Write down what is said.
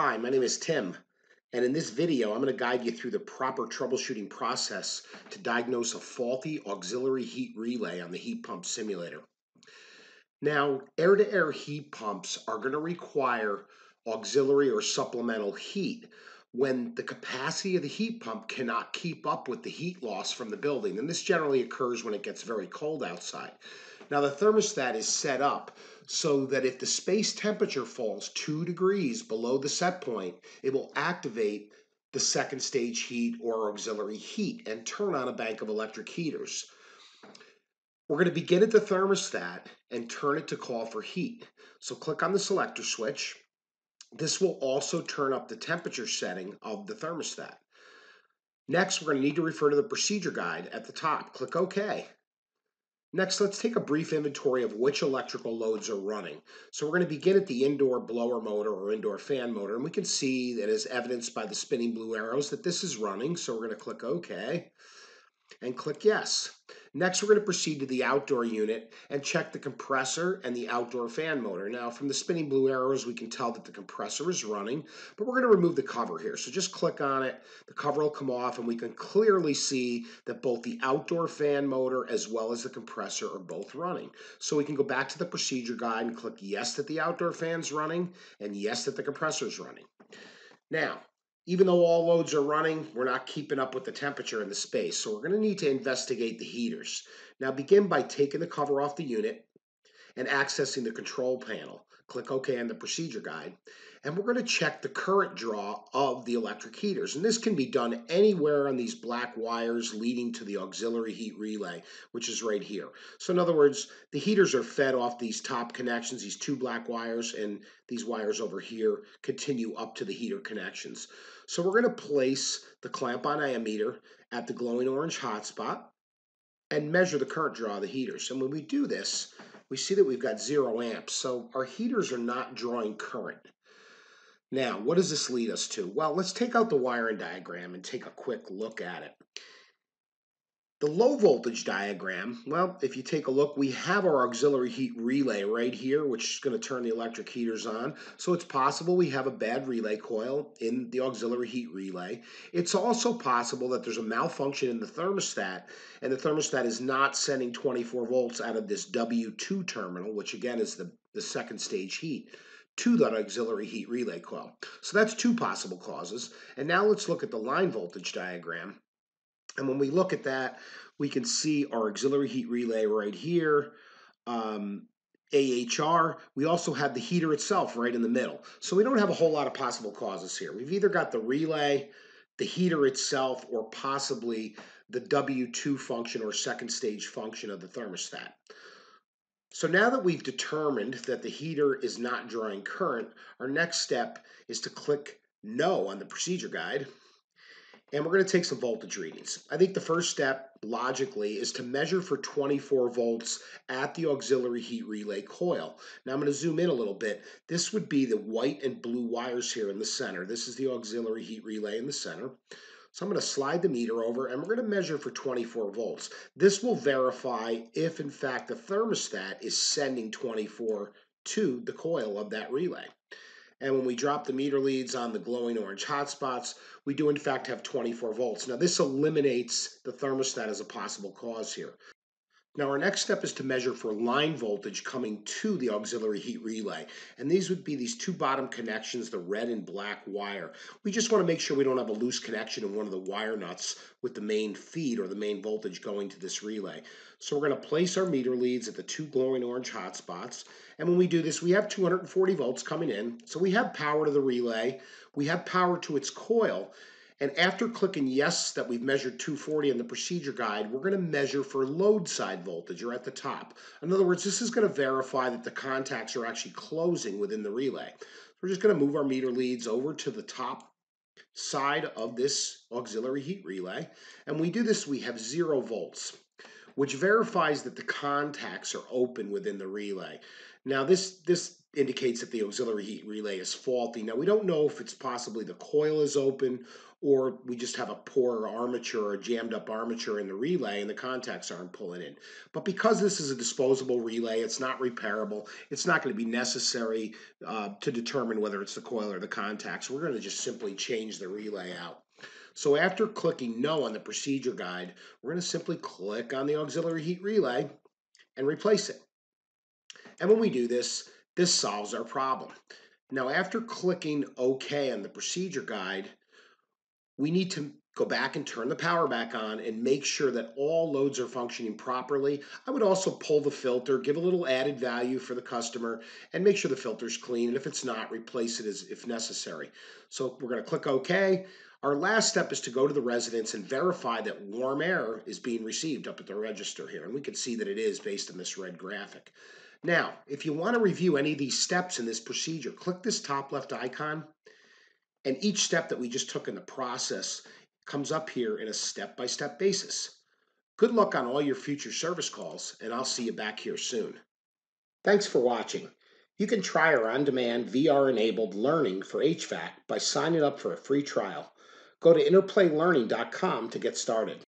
Hi, my name is Tim, and in this video I'm going to guide you through the proper troubleshooting process to diagnose a faulty auxiliary heat relay on the heat pump simulator. Now, air-to-air -air heat pumps are going to require auxiliary or supplemental heat when the capacity of the heat pump cannot keep up with the heat loss from the building. And this generally occurs when it gets very cold outside. Now, the thermostat is set up so that if the space temperature falls two degrees below the set point, it will activate the second stage heat or auxiliary heat and turn on a bank of electric heaters. We're going to begin at the thermostat and turn it to call for heat. So click on the selector switch. This will also turn up the temperature setting of the thermostat. Next, we're going to need to refer to the procedure guide at the top. Click OK. Next, let's take a brief inventory of which electrical loads are running. So we're going to begin at the indoor blower motor or indoor fan motor, and we can see that as evidenced by the spinning blue arrows that this is running. So we're going to click OK and click Yes. Next, we're going to proceed to the outdoor unit and check the compressor and the outdoor fan motor. Now, from the spinning blue arrows, we can tell that the compressor is running, but we're going to remove the cover here. So just click on it, the cover will come off, and we can clearly see that both the outdoor fan motor as well as the compressor are both running. So we can go back to the procedure guide and click yes that the outdoor fan's running and yes that the compressor is running. Now, even though all loads are running, we're not keeping up with the temperature in the space. So we're going to need to investigate the heaters. Now begin by taking the cover off the unit and accessing the control panel. Click OK on the procedure guide. And we're going to check the current draw of the electric heaters. And this can be done anywhere on these black wires leading to the auxiliary heat relay, which is right here. So in other words, the heaters are fed off these top connections, these two black wires, and these wires over here continue up to the heater connections. So we're going to place the clamp on ammeter at the glowing orange hotspot and measure the current draw of the heaters. And when we do this, we see that we've got zero amps. So our heaters are not drawing current. Now, what does this lead us to? Well, let's take out the wiring diagram and take a quick look at it. The low voltage diagram, well, if you take a look, we have our auxiliary heat relay right here, which is going to turn the electric heaters on. So it's possible we have a bad relay coil in the auxiliary heat relay. It's also possible that there's a malfunction in the thermostat, and the thermostat is not sending 24 volts out of this W2 terminal, which again is the, the second stage heat to that auxiliary heat relay coil. So that's two possible causes. And now let's look at the line voltage diagram. And when we look at that, we can see our auxiliary heat relay right here. Um, AHR, we also have the heater itself right in the middle. So we don't have a whole lot of possible causes here. We've either got the relay, the heater itself, or possibly the W2 function or second stage function of the thermostat. So now that we've determined that the heater is not drawing current, our next step is to click no on the procedure guide and we're going to take some voltage readings. I think the first step, logically, is to measure for 24 volts at the auxiliary heat relay coil. Now I'm going to zoom in a little bit. This would be the white and blue wires here in the center. This is the auxiliary heat relay in the center. So I'm going to slide the meter over and we're going to measure for 24 volts. This will verify if in fact the thermostat is sending 24 to the coil of that relay. And when we drop the meter leads on the glowing orange hotspots, we do in fact have 24 volts. Now this eliminates the thermostat as a possible cause here. Now our next step is to measure for line voltage coming to the auxiliary heat relay. And these would be these two bottom connections, the red and black wire. We just want to make sure we don't have a loose connection in one of the wire nuts with the main feed or the main voltage going to this relay. So we're going to place our meter leads at the two glowing orange hotspots. And when we do this, we have 240 volts coming in. So we have power to the relay. We have power to its coil. And after clicking yes that we've measured 240 in the procedure guide, we're going to measure for load side voltage or at the top. In other words, this is going to verify that the contacts are actually closing within the relay. So We're just going to move our meter leads over to the top side of this auxiliary heat relay. And we do this, we have zero volts which verifies that the contacts are open within the relay. Now this, this indicates that the auxiliary heat relay is faulty. Now we don't know if it's possibly the coil is open or we just have a poor armature or jammed up armature in the relay and the contacts aren't pulling in. But because this is a disposable relay, it's not repairable, it's not going to be necessary uh, to determine whether it's the coil or the contacts. We're going to just simply change the relay out. So after clicking no on the procedure guide, we're going to simply click on the auxiliary heat relay and replace it. And when we do this, this solves our problem. Now after clicking OK on the procedure guide, we need to go back and turn the power back on and make sure that all loads are functioning properly. I would also pull the filter, give a little added value for the customer, and make sure the filter's clean. And if it's not, replace it as if necessary. So we're going to click OK. Our last step is to go to the residence and verify that warm air is being received up at the register here. And we can see that it is based on this red graphic. Now, if you want to review any of these steps in this procedure, click this top left icon and each step that we just took in the process comes up here in a step-by-step -step basis. Good luck on all your future service calls, and I'll see you back here soon. Thanks for watching. You can try our on-demand VR-enabled learning for HVAC by signing up for a free trial. Go to interplaylearning.com to get started.